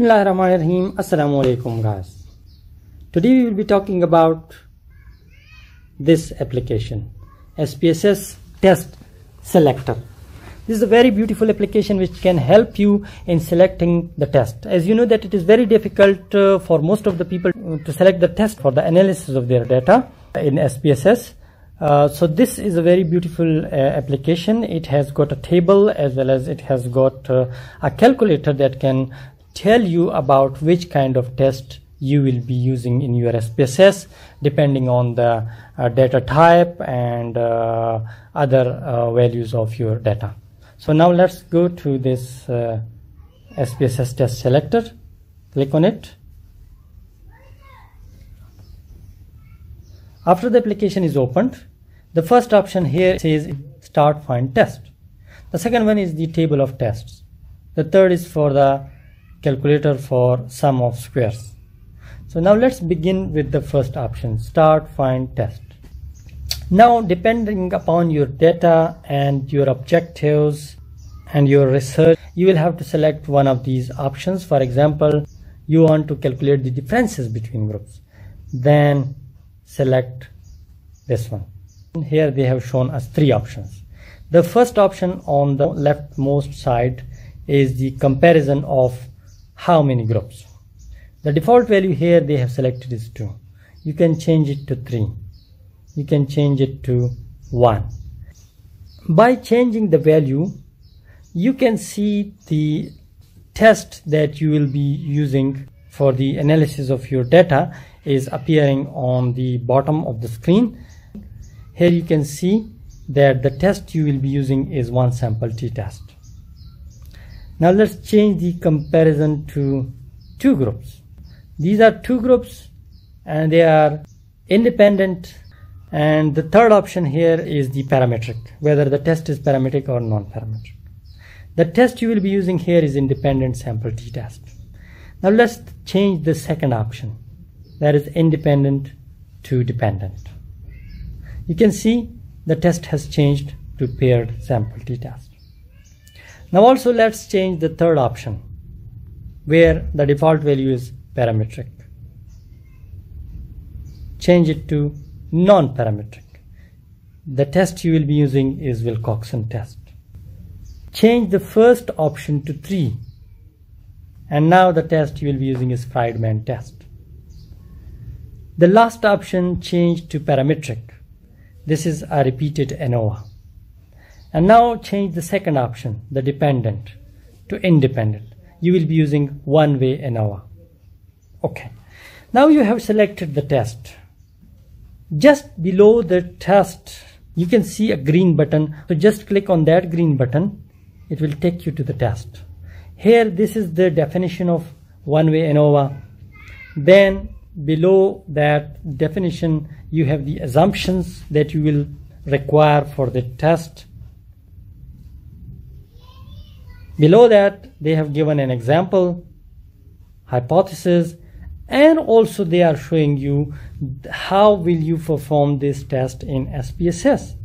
Bismillahirrahmanirrahim. Assalamu alaikum guys. Today we will be talking about this application SPSS test selector. This is a very beautiful application which can help you in selecting the test. As you know that it is very difficult uh, for most of the people to select the test for the analysis of their data in SPSS. Uh, so this is a very beautiful uh, application. It has got a table as well as it has got uh, a calculator that can tell you about which kind of test you will be using in your SPSS depending on the uh, data type and uh, other uh, values of your data. So now let's go to this uh, SPSS test selector. Click on it. After the application is opened, the first option here says start find test. The second one is the table of tests. The third is for the calculator for sum of squares. So now let's begin with the first option, start, find, test. Now depending upon your data and your objectives and your research, you will have to select one of these options. For example, you want to calculate the differences between groups. Then select this one. Here they have shown us three options. The first option on the leftmost side is the comparison of how many groups. The default value here they have selected is 2. You can change it to 3. You can change it to 1. By changing the value, you can see the test that you will be using for the analysis of your data is appearing on the bottom of the screen. Here you can see that the test you will be using is one sample t-test. Now let's change the comparison to two groups. These are two groups and they are independent and the third option here is the parametric, whether the test is parametric or non-parametric. The test you will be using here is independent sample t-test. Now let's change the second option, that is independent to dependent. You can see the test has changed to paired sample t-test. Now also let's change the third option where the default value is parametric. Change it to non-parametric. The test you will be using is Wilcoxon test. Change the first option to 3 and now the test you will be using is Friedman test. The last option change to parametric. This is a repeated ANOVA. And now change the second option, the dependent, to independent. You will be using one-way ANOVA. Okay. Now you have selected the test. Just below the test, you can see a green button. So just click on that green button. It will take you to the test. Here, this is the definition of one-way ANOVA. Then below that definition, you have the assumptions that you will require for the test Below that, they have given an example, hypothesis, and also they are showing you how will you perform this test in SPSS.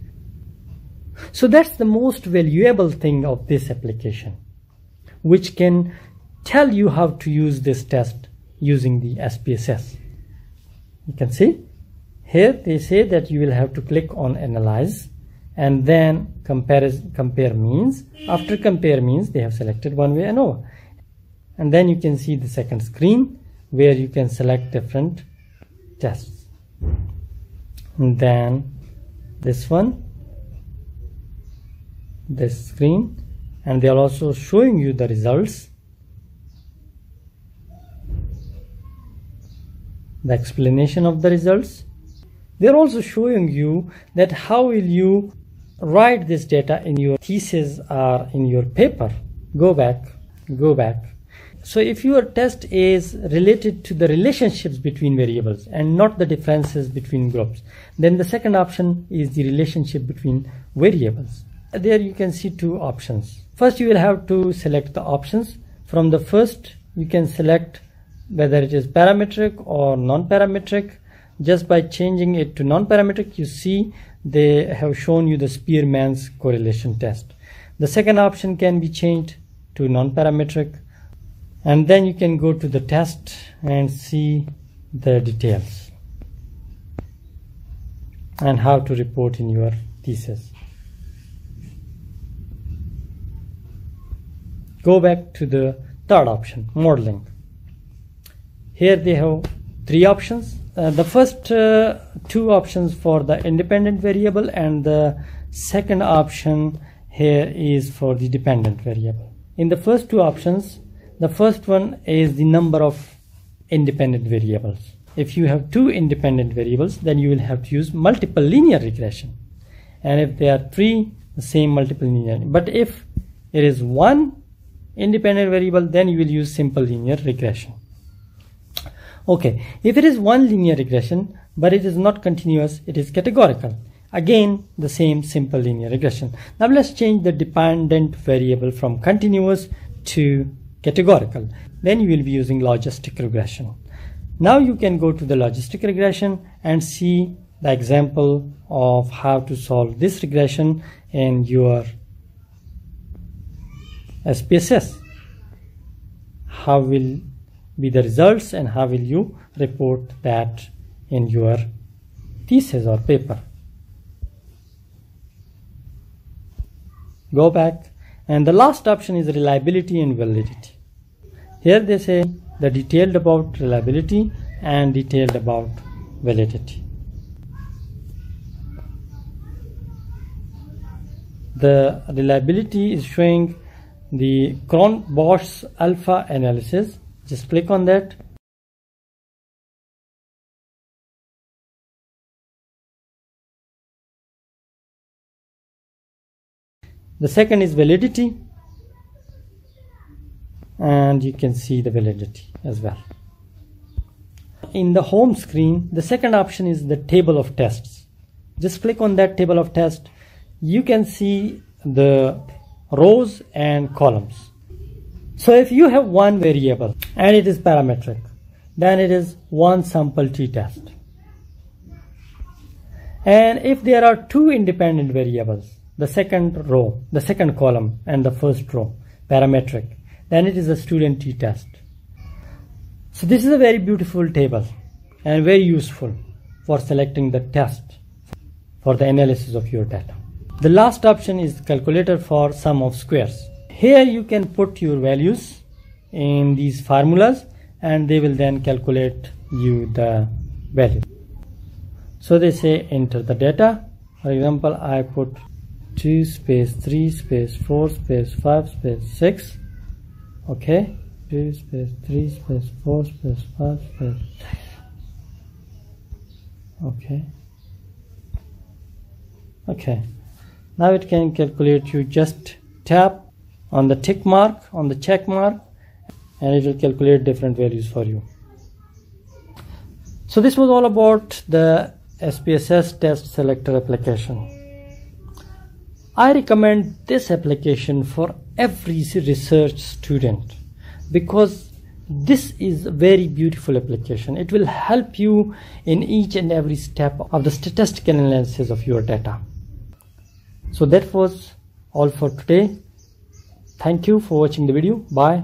So that's the most valuable thing of this application, which can tell you how to use this test using the SPSS. You can see here they say that you will have to click on analyze and then compare, compare means. After compare means, they have selected one way ANOVA. And then you can see the second screen where you can select different tests. And then this one, this screen, and they are also showing you the results. The explanation of the results. They're also showing you that how will you write this data in your thesis or in your paper. Go back go back. So if your test is related to the relationships between variables and not the differences between groups then the second option is the relationship between variables. There you can see two options. First you will have to select the options. From the first you can select whether it is parametric or non-parametric. Just by changing it to non-parametric you see they have shown you the Spearman's correlation test. The second option can be changed to non-parametric and then you can go to the test and see the details and how to report in your thesis. Go back to the third option, modeling. Here they have three options. Uh, the first uh, two options for the independent variable and the second option here is for the dependent variable. In the first two options, the first one is the number of independent variables. If you have two independent variables, then you will have to use multiple linear regression. And if there are three, the same multiple linear. But if it is one independent variable, then you will use simple linear regression. Okay, if it is one linear regression, but it is not continuous, it is categorical. Again, the same simple linear regression. Now let's change the dependent variable from continuous to categorical. Then you will be using logistic regression. Now you can go to the logistic regression and see the example of how to solve this regression in your SPSS. How will be the results and how will you report that in your thesis or paper. Go back and the last option is reliability and validity. Here they say the detailed about reliability and detailed about validity. The reliability is showing the Cronbach alpha analysis. Just click on that. The second is validity and you can see the validity as well. In the home screen, the second option is the table of tests. Just click on that table of tests. You can see the rows and columns. So if you have one variable and it is parametric, then it is one sample t-test. And if there are two independent variables, the second row, the second column and the first row, parametric, then it is a student t-test. So this is a very beautiful table and very useful for selecting the test for the analysis of your data. The last option is calculator for sum of squares. Here you can put your values in these formulas and they will then calculate you the value. So they say enter the data. For example, I put 2 space 3 space 4 space 5 space 6 okay. 2 space 3 space 4 space 5 space 6 okay. Okay. Now it can calculate you just tap on the tick mark on the check mark and it will calculate different values for you so this was all about the SPSS test selector application I recommend this application for every research student because this is a very beautiful application. It will help you in each and every step of the statistical analysis of your data. So that was all for today. Thank you for watching the video. Bye.